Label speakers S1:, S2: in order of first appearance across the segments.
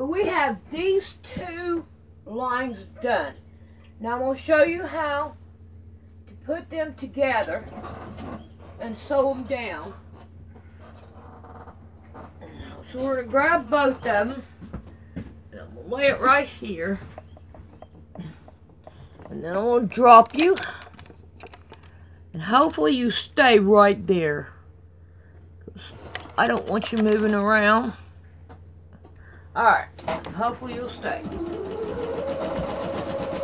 S1: But we have these two lines done. Now I'm going to show you how to put them together and sew them down. So we're going to grab both of them. And I'm going to lay it right here. And then I'm going to drop you. And hopefully you stay right there. I don't want you moving around. Alright, hopefully you'll stay.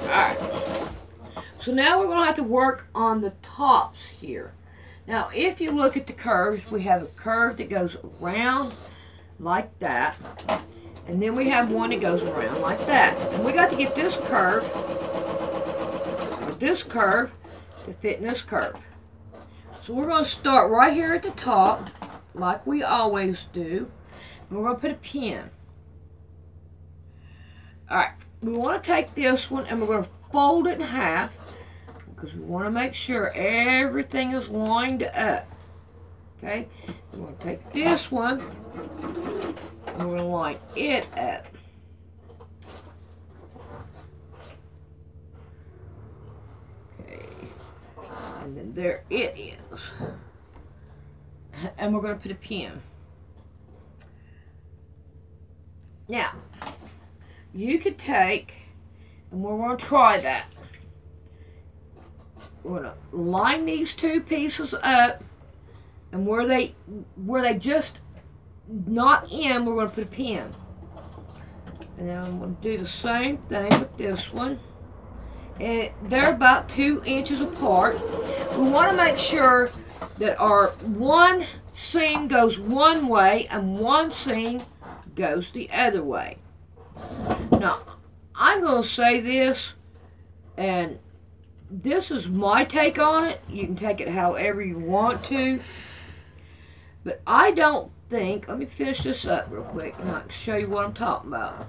S1: Alright. So now we're going to have to work on the tops here. Now, if you look at the curves, we have a curve that goes around like that. And then we have one that goes around like that. And we got to get this curve, this curve, to fit in this curve. So we're going to start right here at the top, like we always do. And we're going to put a pin. Alright, we want to take this one and we're going to fold it in half because we want to make sure everything is lined up. Okay, we're going to take this one and we're going to line it up. Okay, and then there it is. And we're going to put a pin. Now, you could take, and we're going to try that. We're going to line these two pieces up, and where they where they just not in, we're going to put a pin. And then I'm going to do the same thing with this one. And they're about two inches apart. We want to make sure that our one seam goes one way and one seam goes the other way. Now, I'm going to say this, and this is my take on it. You can take it however you want to. But I don't think, let me finish this up real quick and I can show you what I'm talking about.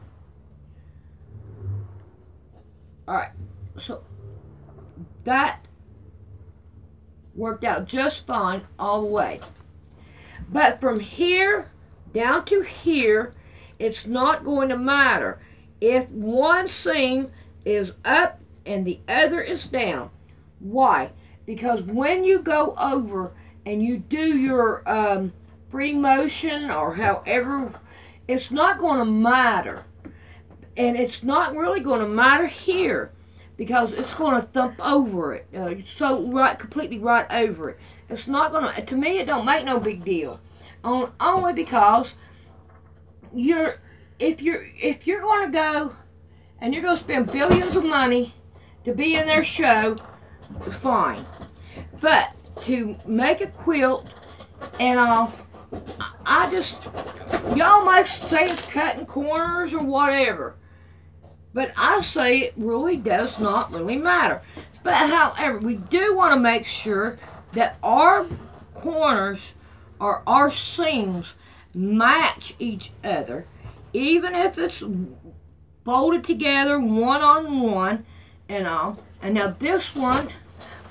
S1: Alright, so that worked out just fine all the way. But from here down to here, it's not going to matter if one seam is up and the other is down. Why? Because when you go over and you do your um, free motion or however, it's not going to matter. And it's not really going to matter here because it's going to thump over it. Uh, so right, completely right over it. It's not going to, to me, it don't make no big deal. On, only because you're, if you're, if you're going to go and you're going to spend billions of money to be in their show, fine. But to make a quilt and all, I just, y'all might say it's cutting corners or whatever. But I say it really does not really matter. But however, we do want to make sure that our corners or our seams match each other. Even if it's folded together one on one and all. And now this one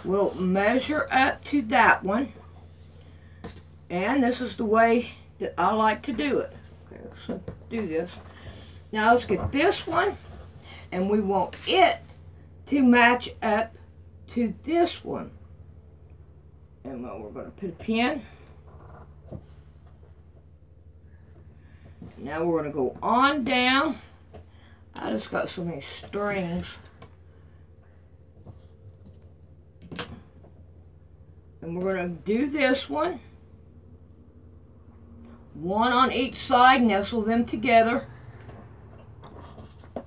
S1: will measure up to that one. And this is the way that I like to do it. Okay, so do this. Now let's get this one. And we want it to match up to this one. And well, we're going to put a pin. Now we're going to go on down. I just got so many strings. And we're going to do this one. One on each side, nestle them together.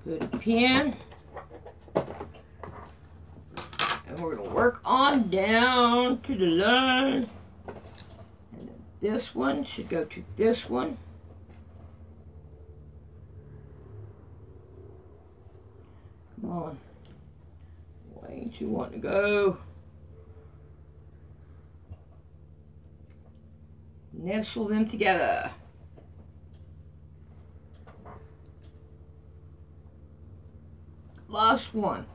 S1: Put a pin. And we're going to work on down to the line. And this one should go to this one. Come on. Ain't you want to go? Nestle them together. Last one.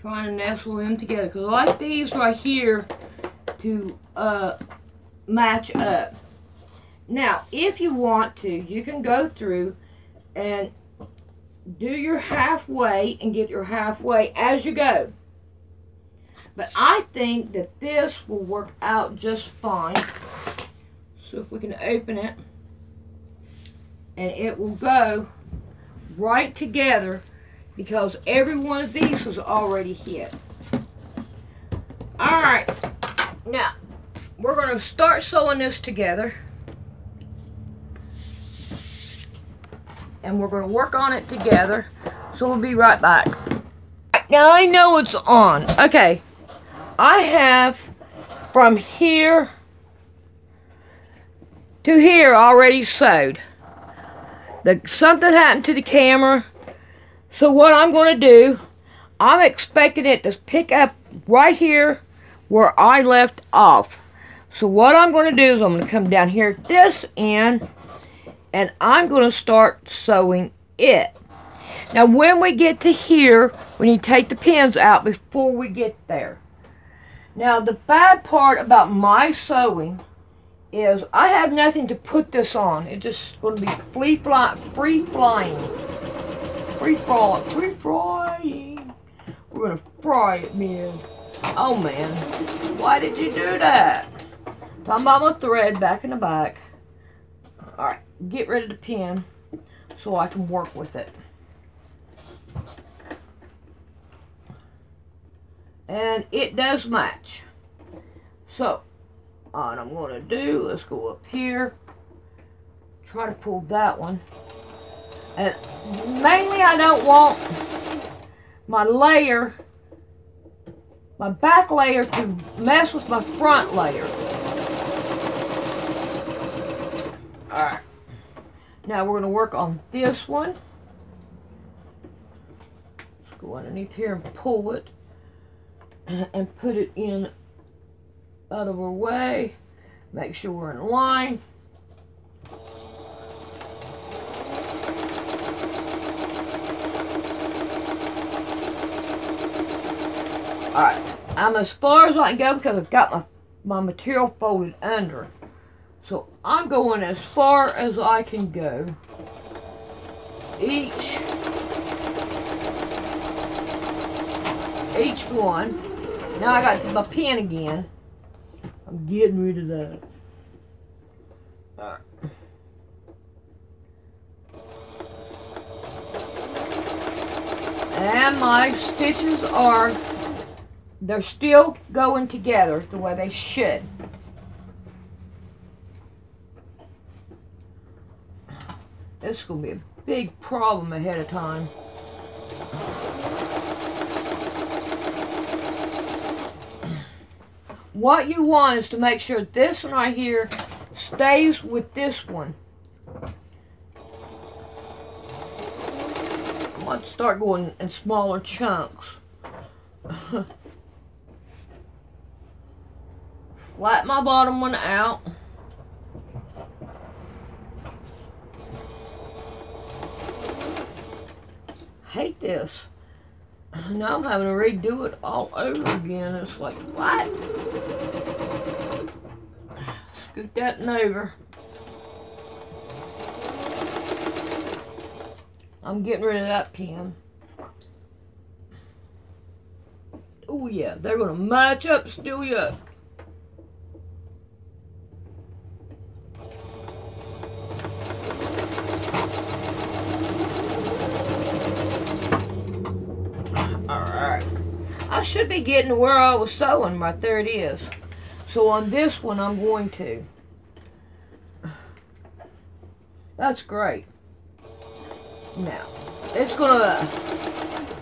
S1: Trying to nestle them together. Because I like these right here to uh, match up. Now, if you want to, you can go through and do your halfway and get your halfway as you go. But I think that this will work out just fine. So if we can open it, and it will go right together because every one of these was already hit. Alright, now we're going to start sewing this together. And we're going to work on it together. So we'll be right back. Now I know it's on. Okay. I have from here to here already sewed. The, something happened to the camera. So what I'm going to do, I'm expecting it to pick up right here where I left off. So what I'm going to do is I'm going to come down here at this end and I'm going to start sewing it. Now when we get to here, we need to take the pins out before we get there. Now the bad part about my sewing is I have nothing to put this on. It's just going to be free, fly, free flying. Free flying. Free flying. We're going to fry it, man. Oh, man. Why did you do that? My thread back in the back. Alright, get rid of the pin so I can work with it. And it does match. So, what I'm going to do, let's go up here. Try to pull that one. And mainly I don't want my layer, my back layer to mess with my front layer. Alright. Now we're going to work on this one. Let's go underneath here and pull it and put it in out of our way. Make sure we're in line. Alright, I'm as far as I can go because I've got my, my material folded under. So I'm going as far as I can go. Each each one. Now I got my pen again. I'm getting rid of that. Alright. And my stitches are, they're still going together the way they should. This is going to be a big problem ahead of time. What you want is to make sure this one right here stays with this one. To start going in smaller chunks. Flat my bottom one out. Hate this. Now I'm having to redo it all over again. It's like, what? Scoot that over. I'm getting rid of that pin. Oh yeah, they're gonna match up, still yet. I should be getting to where I was sewing. Right there it is. So on this one, I'm going to. That's great. Now, it's going to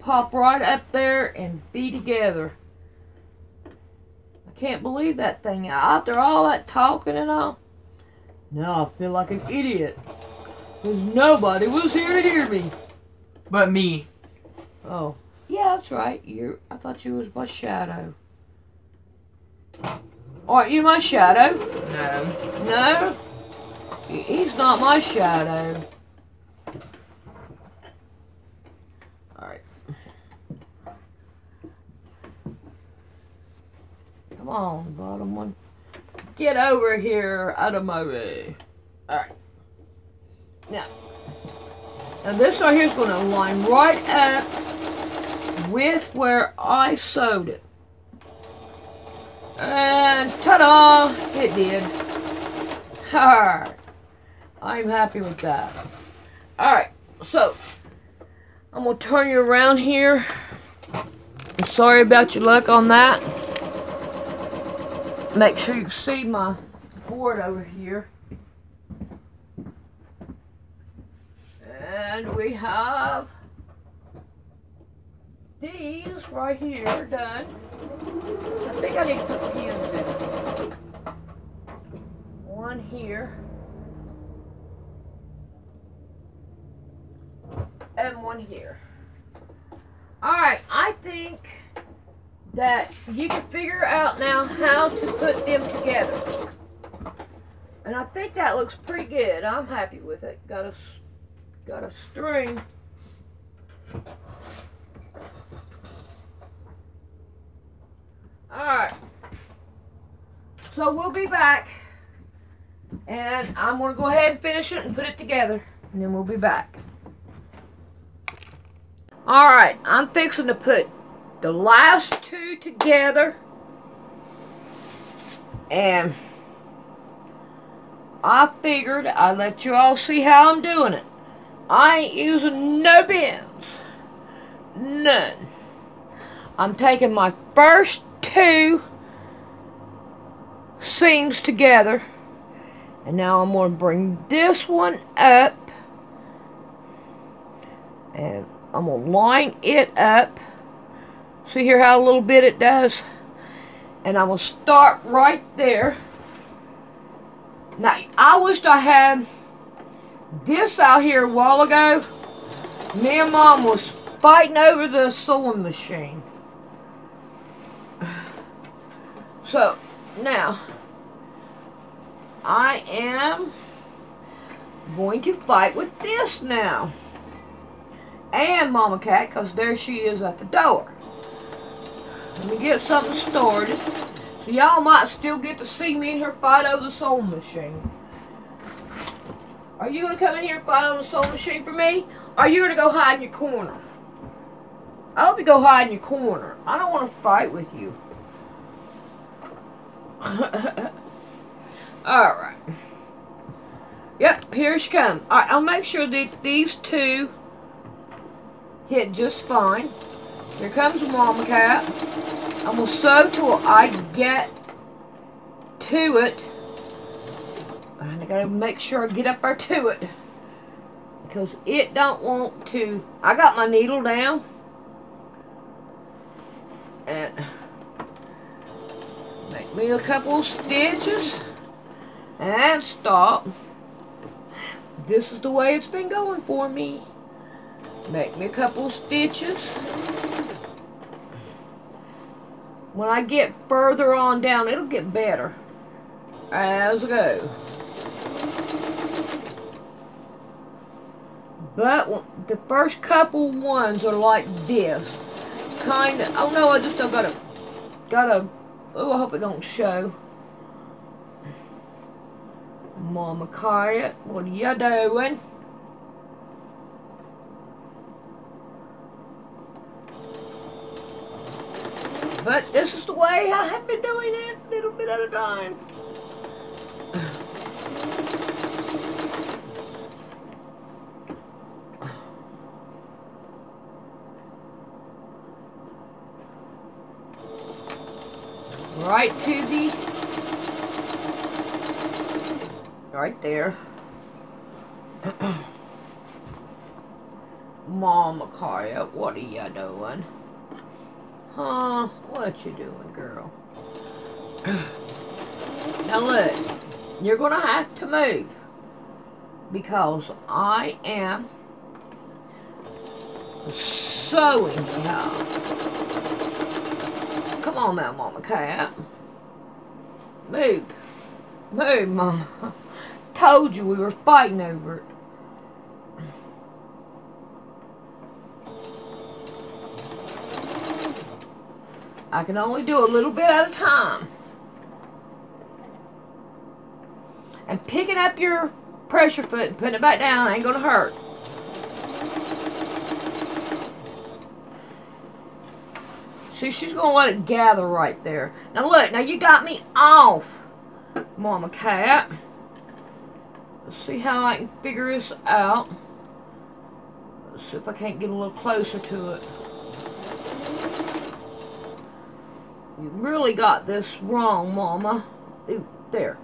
S1: pop right up there and be together. I can't believe that thing. After all that talking and all, now I feel like an idiot. Because nobody was here to hear me.
S2: But me.
S1: Oh. Yeah, that's right. You. I thought you was my shadow. Aren't you my shadow?
S2: No.
S1: No? He's not my shadow. Alright. Come on, bottom one. get over here out of my way. Alright. Now, now this right here is going to line right up with where I sewed it. And ta-da! It did. Alright. I'm happy with that. Alright, so I'm to turn you around here. I'm sorry about your luck on that. Make sure you see my board over here. And we have these right here done. I think I need to put pins in. One here. And one here. Alright, I think that you can figure out now how to put them together. And I think that looks pretty good. I'm happy with it. Got a, got a string. Alright. So we'll be back. And I'm going to go ahead and finish it and put it together. And then we'll be back. Alright, I'm fixing to put the last two together. And I figured I'd let you all see how I'm doing it. I ain't using no bins. None. I'm taking my first two seams together. And now I'm going to bring this one up. And I'm going to line it up. See here how a little bit it does? And going to start right there. Now, I wished I had this out here a while ago. Me and Mom was fighting over the sewing machine. So, now, I am going to fight with this now. And Mama Cat, because there she is at the door. Let me get something started. So y'all might still get to see me and her fight over the sewing machine. Are you going to come in here and fight on the sewing machine for me? Or are you going to go hide in your corner? I hope you go hide in your corner. I don't want to fight with you. Alright. Yep, here she comes. Alright, I'll make sure that these two hit just fine. Here comes Mama Cat. I'm going to sew till I get to it. And I got to make sure I get up there to it. Because it don't want to... I got my needle down. And me a couple stitches. And stop. This is the way it's been going for me. Make me a couple stitches. When I get further on down, it'll get better as I go. But the first couple ones are like this. Kind of, oh no, I just don't got to, got to, oh, I hope it don't show. Mama Kaya, what are you doing? But this is the way I have been doing it, a little bit at a time. Right to the, right there. Mama Kaya, what are you doing? Huh? What you doing, girl? now look, you're to have to move. Because I am sewing now. On now, Mama Cat. Move. Move, Mama. Told you we were fighting over it. I can only do a little bit at a time. And picking up your pressure foot and putting it back down ain't gonna hurt. See, she's gonna let it gather right there. Now look, now you got me off, Mama Cat. Let's see how I can figure this out. Let's see if I can't get a little closer to it. You really got this wrong, Mama. Ooh, there.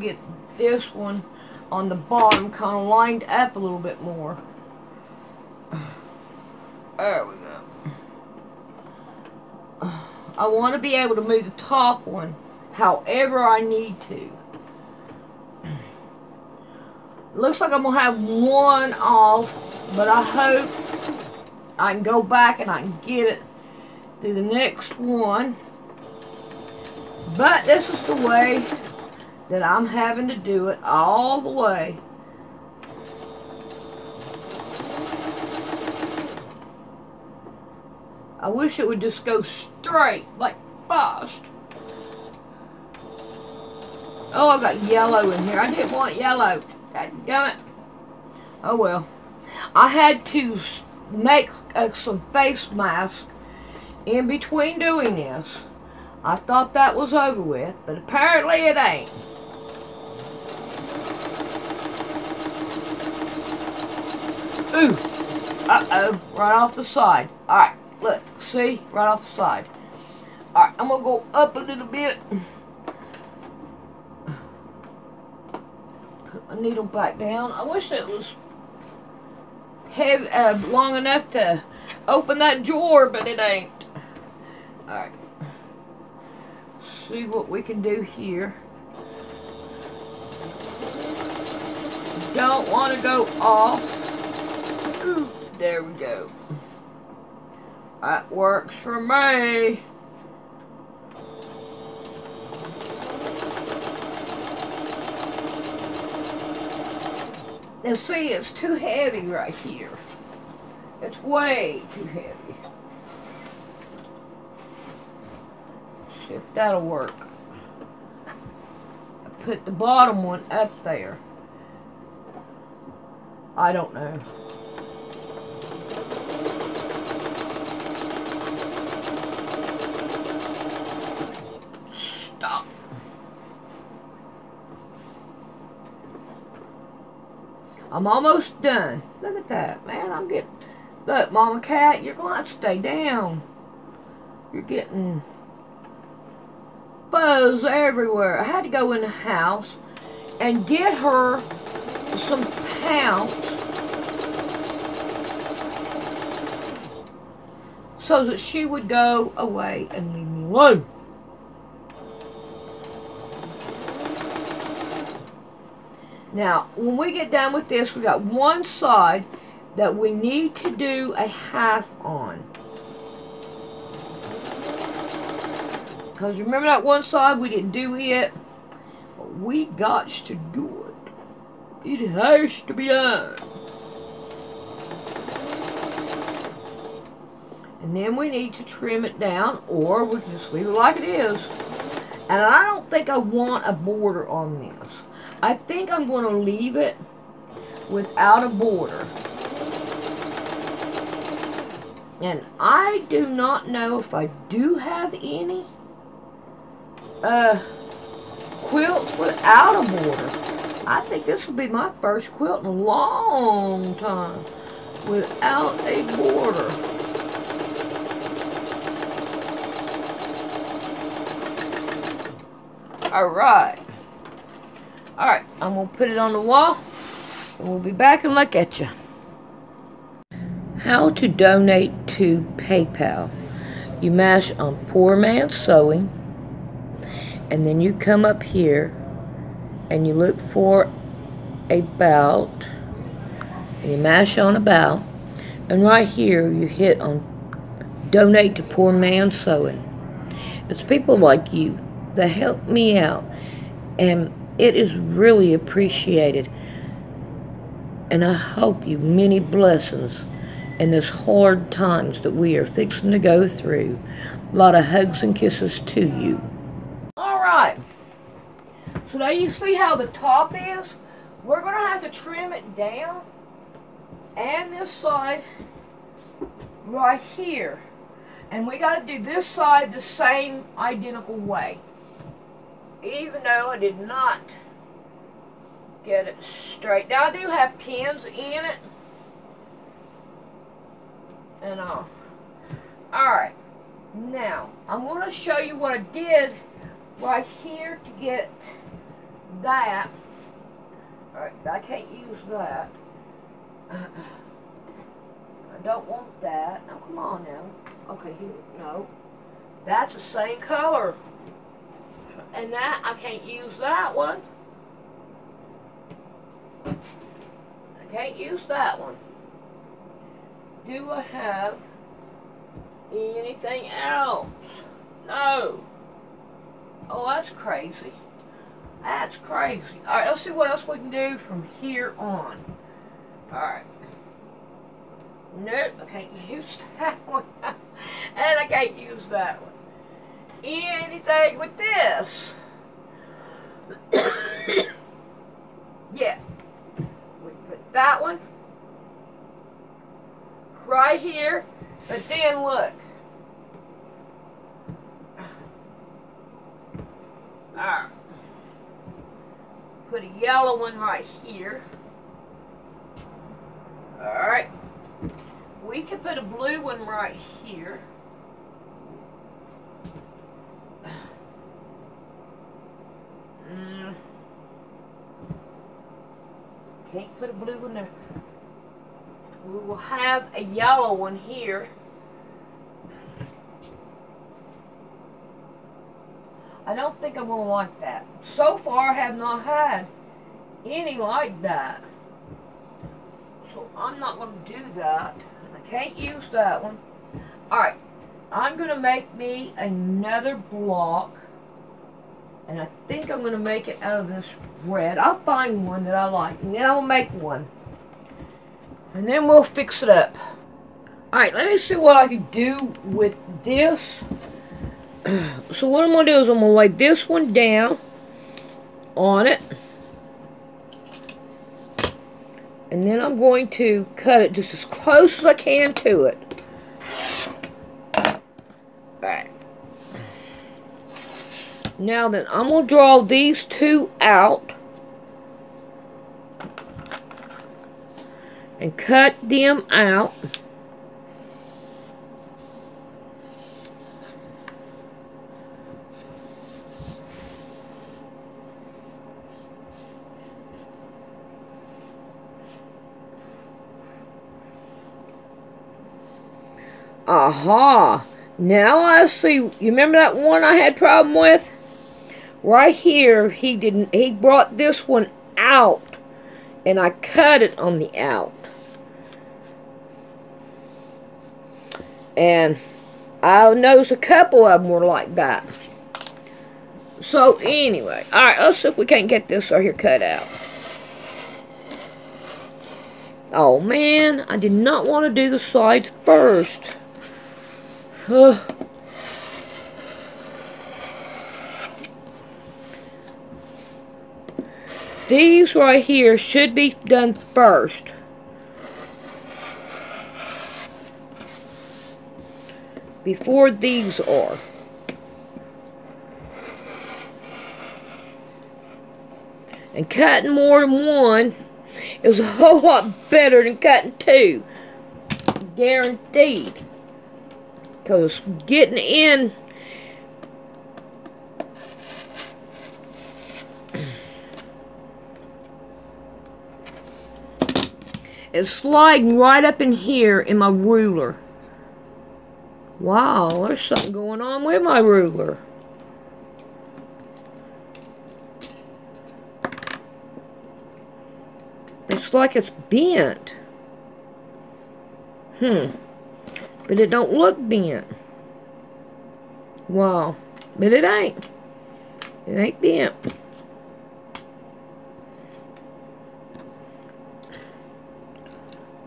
S1: Get this one on the bottom kind of lined up a little bit more. There we go. I want to be able to move the top one however I need to. Looks like I'm going to have one off, but I hope I can go back and I can get it through the next one. But this is the way that I'm having to do it all the way. I wish it would just go straight, like fast. Oh, I got yellow in here. I didn't want yellow. Damn it. Oh well. I had to make uh, some face mask in between doing this. I thought that was over with, but apparently it ain't. Ooh. Uh-oh. Right off the side. Alright. Look. See? Right off the side. Alright. I'm to go up a little bit. Put my needle back down. I wish it was heavy, uh, long enough to open that drawer, but it ain't. Alright. See what we can do here. Don't want to go off. There we go. That works for me. Now see, it's too heavy right here. It's way too heavy. See if that'll work. I put the bottom one up there. I don't know. Stop. I'm almost done. Look at that, man. I'm getting... Look, Mama Cat, you're going to to stay down. You're getting fuzz everywhere. I had to go in the house and get her some pounce so that she would go away and leave me alone. Now, when we get done with this, we got one side that we need to do a half on. Because remember that one side we didn't do it? We got to do it. It has to be done. And then we need to trim it down or we can just leave it like it is. And I don't think I want a border on this. I think I'm going to leave it without a border. And I do not know if I do have any uh, quilts without a border. I think this will be my first quilt in a long time without a border. Alright. Alright, I'm going to put it on the wall. And we'll be back and look at you. How to donate to PayPal. You mash on Poor Man's Sewing. And then you come up here and you look for about. And you mash on about. And right here you hit on Donate to Poor Man's Sewing. It's people like you that help me out. And It is really appreciated. And I hope you many blessings in this hard times that we are fixing to go through. A lot of hugs and kisses to you. Alright. So now you see how the top is? We're going to have to trim it down. And this side right here. And we got to do this side the same identical way. Even though I did not get it straight. Now I do have pins in it. And all. Alright. Now, I'm going to show you what I did right here to get that. Alright, I can't use that. I don't want that. Now, come on now. Okay, here, no. That's the same color. And that, I can't use that one. I can't use that one. Do I have anything else? No. Oh, that's crazy. That's crazy. Alright, let's see what else we can do from here on. Alright. Nope, I can't use that one. and I can't use that one. Anything with this. yeah. We put that one right here. But then look. Alright. Put a yellow one right here. Alright. We can put a blue one right here. Mm. Can't put a blue one there. We will have a yellow one here. I don't think I'm going to like that. So far, I have not had any like that. So I'm not going to do that. I can't use that one. Alright, I'm going to make me another block. And I think I'm going to make it out of this red. I'll find one that I like. And then I'll make one. And then we'll fix it up. Alright, let me see what I can do with this. so what I'm going to do is I'm going to lay this one down on it. And then I'm going to cut it just as close as I can to it. Alright. Now then, I'm going to draw these two out. And cut them out. Aha! Now I see. You remember that one I had problem with? Right here, he didn't. He brought this one out, and I cut it on the out. And I noticed a couple of them were like that. So anyway, all right. Let's see if we can't get this right here cut out. Oh man, I did not want to do the sides first. These right here should be done first. Before these are. And cutting more than one is a whole lot better than cutting two. Guaranteed. Because getting in it's sliding right up in here in my ruler. Wow, there's something going on with my ruler. It's like it's bent. Hmm. But it don't look bent. Wow. But it ain't. It ain't bent.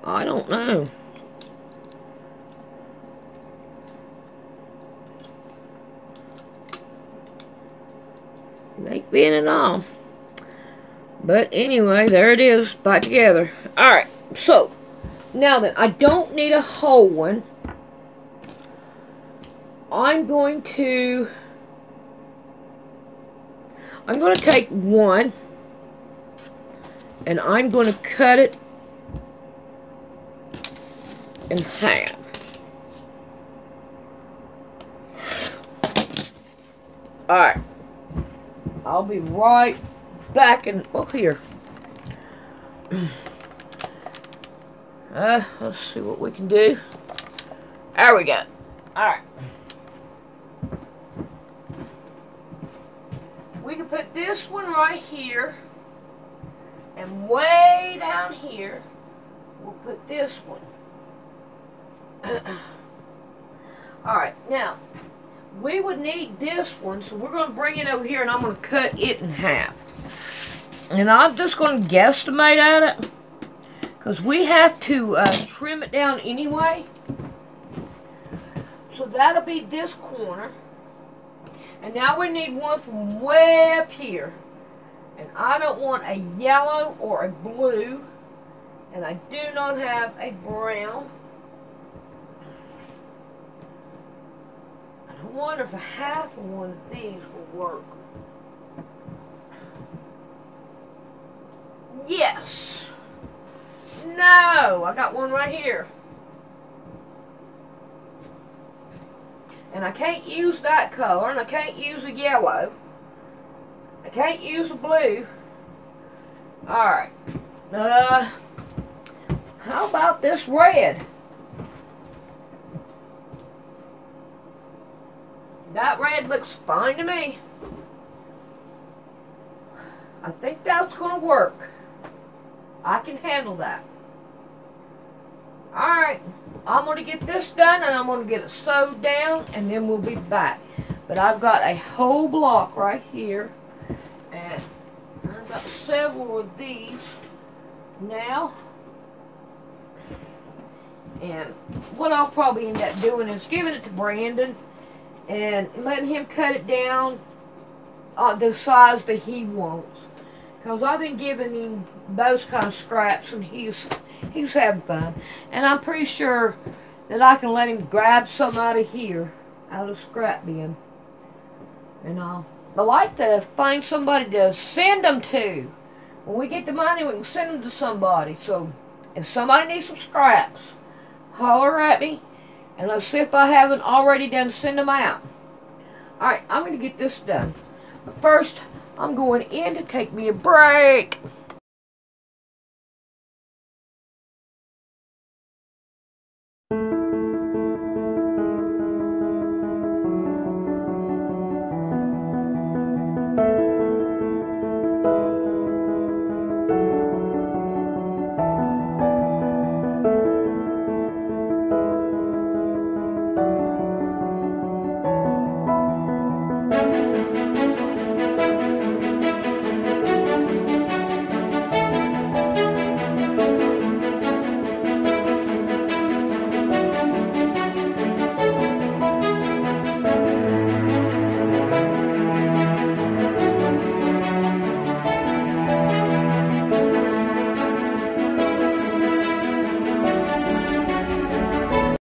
S1: I don't know. Ain't being at all. But anyway, there it is, back together. Alright, so, now then, I don't need a whole one. I'm going to... I'm going to take one and I'm going to cut it in half. Alright. I'll be right back and oh here. Uh, let's see what we can do. There we go. Alright. We can put this one right here. And way down here, we'll put this one. Alright, now, we would need this one, so we're going to bring it over here and I'm going to cut it in half. And I'm just going to guesstimate at it, because we have to uh, trim it down anyway. So that'll be this corner. And now we need one from way up here. And I don't want a yellow or a blue. And I do not have a brown. Wonder if a half of one of these will work. Yes. No, I got one right here. And I can't use that color, and I can't use a yellow. I can't use a blue. Alright. Uh, how about this red? That red looks fine to me. I think that's going to work. I can handle that. Alright, I'm going to get this done and I'm going to get it sewed down and then we'll be back. But I've got a whole block right here and I've got several of these now. And what I'll probably end up doing is giving it to Brandon and letting him cut it down uh, the size that he wants. Because I've been giving him those kind of scraps and he's he's having fun. And I'm pretty sure that I can let him grab some out of here, out of scrap bin. And I'll I like to find somebody to send them to. When we get the money, we can send them to somebody. So, if somebody needs some scraps, holler at me, let's see if I haven't already done send them out. Alright, I'm going to get this done. But first, I'm going in to take me a break.